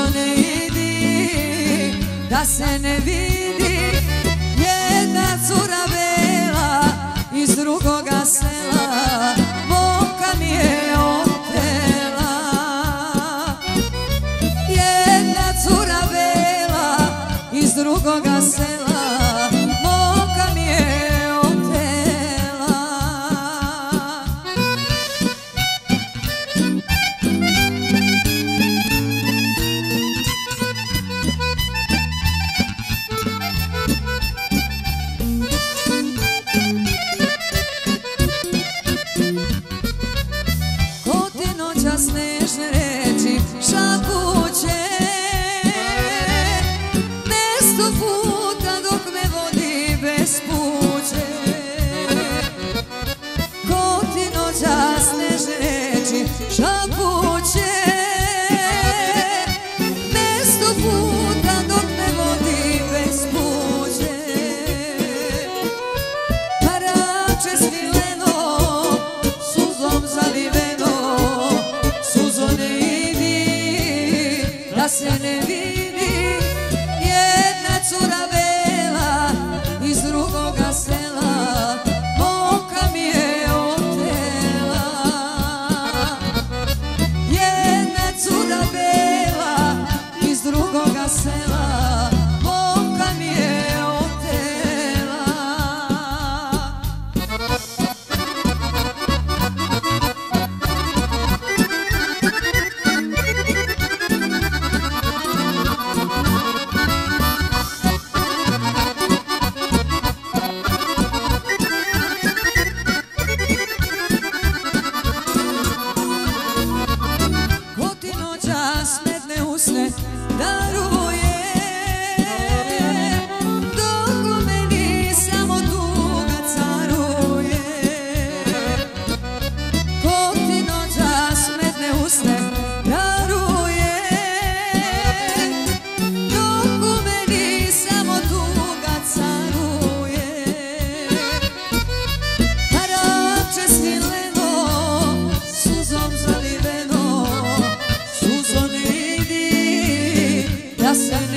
što ne idi, da se ne vidi. Jedna cura bela iz drugoga sela Moka mi je otela. Jedna cura bela iz drugoga sela business Seni coração.